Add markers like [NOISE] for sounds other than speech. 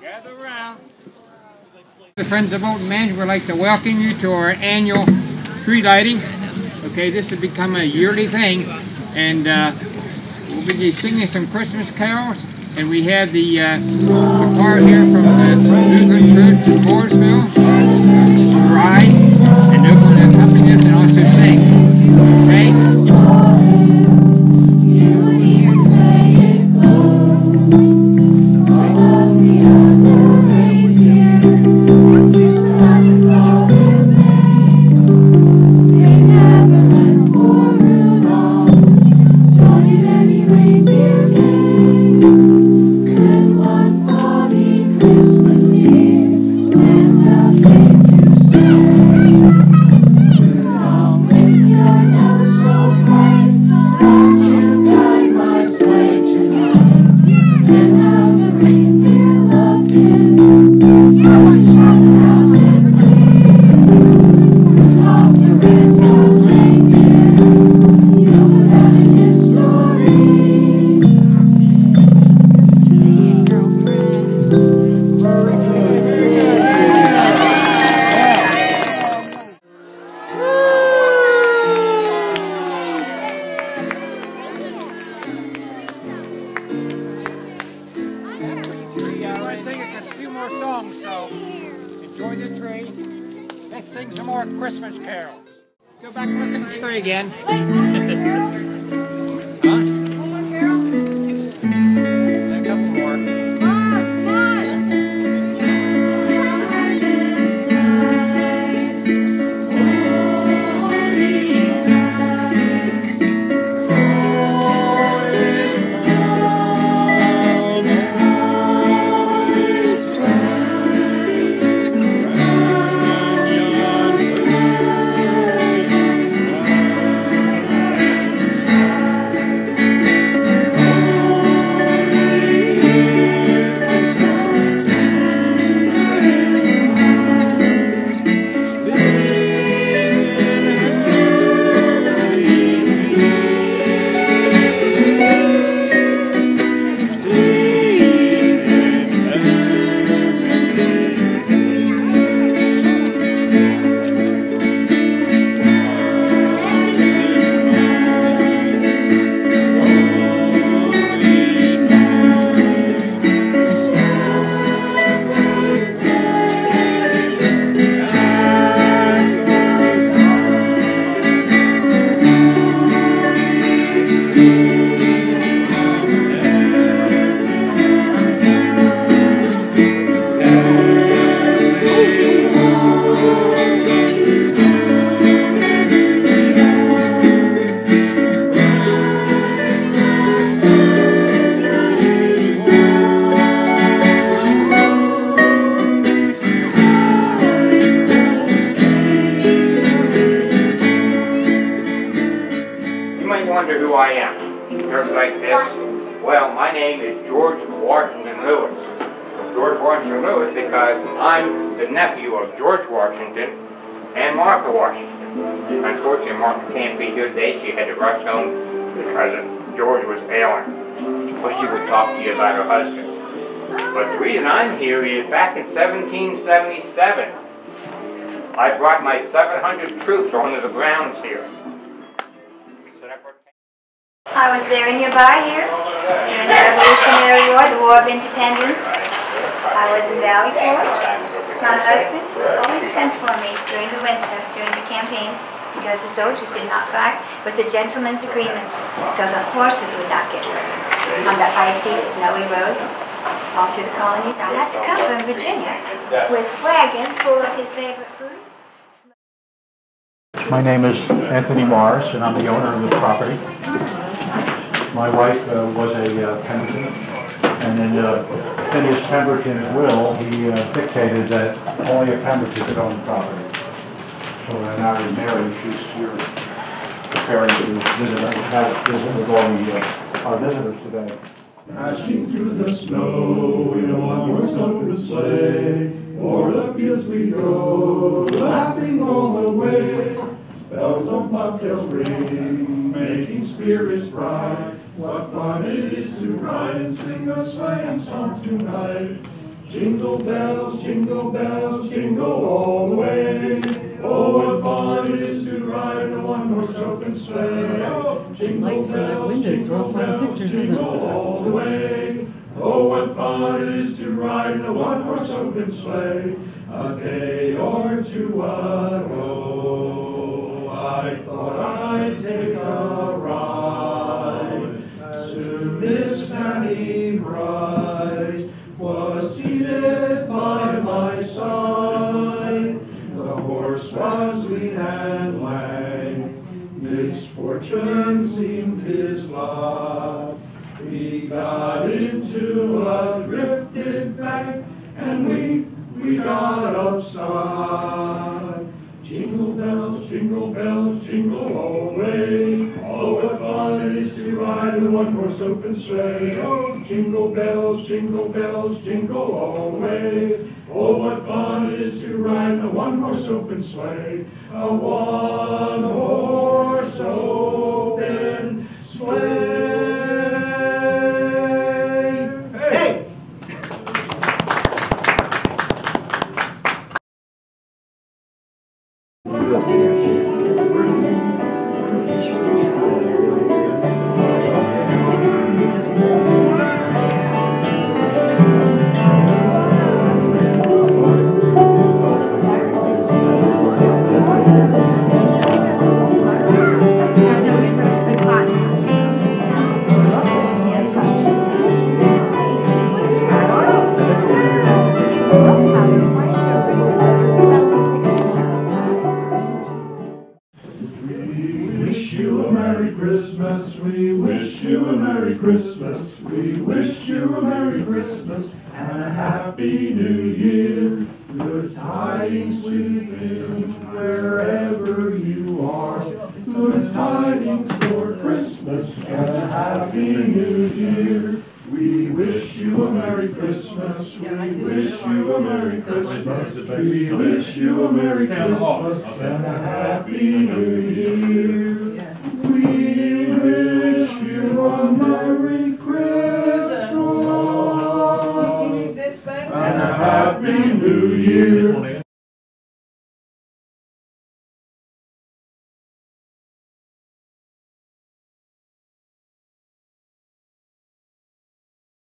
Gather around. The Friends of Bolton Mansion would like to welcome you to our annual tree lighting. Okay, this has become a yearly thing, and uh, we'll be singing some Christmas carols. And we have the, uh, choir here from the Lutheran Church in Morrisville, rise, and they're going us and also sing. Okay? More songs, so enjoy the tree. Let's sing some more Christmas carols. Go back and look at the tree again. [LAUGHS] wonder who I am. Just like this. Well, my name is George Washington Lewis. George Washington Lewis because I'm the nephew of George Washington and Martha Washington. Unfortunately, Martha can't be here today. She had to rush home because George was ailing. But she would talk to you about her husband. But the reason I'm here is back in 1777, I brought my 700 troops onto the grounds here. I was there nearby here during the Revolutionary War, the War of Independence. I was in Valley Forge. My husband always sent for me during the winter, during the campaigns, because the soldiers did not fight. It was a gentleman's agreement, so the horses would not get hurt on the icy, snowy roads all through the colonies. I had to come from Virginia with wagons full of his favorite foods. My name is Anthony Morris, and I'm the owner of the property. My wife uh, was a uh, Pemberton, and in uh, Phineas Pemberton's will, he uh, dictated that only a Pemberton could own the property. So when I married Mary, she's here preparing to visit, have visit with all the, uh, our visitors today. Dashing through the snow in a one-horse open sleigh, o'er the fields we go, laughing all the way. Bells on bobtails ring, making spirits bright, What fun it is to ride and sing a sleighing song tonight. Jingle bells, jingle bells, jingle all the way. Oh, what fun it is to ride in a one-horse open sleigh. Jingle Light bells, jingle bells, jingle all the way. Oh, what fun it is to ride in a one-horse open sleigh. A day or two ago, I thought I'd was lean and lank, misfortune seemed his lot. We got into a drifted bank, and we, we got upside. Jingle bells, jingle bells, jingle all the way. A one-horse open sleigh. Oh, jingle bells, jingle bells, jingle all the way. Oh, what fun it is to ride in a one-horse open sleigh. A one-horse open sleigh. And a Happy New Year. Good tidings to you wherever you are, good tidings for Christmas and a Happy New Year. We wish you a Merry Christmas, we wish you a Merry Christmas, we wish you a Merry Christmas and a Happy New Year. We wish you a Merry Christmas and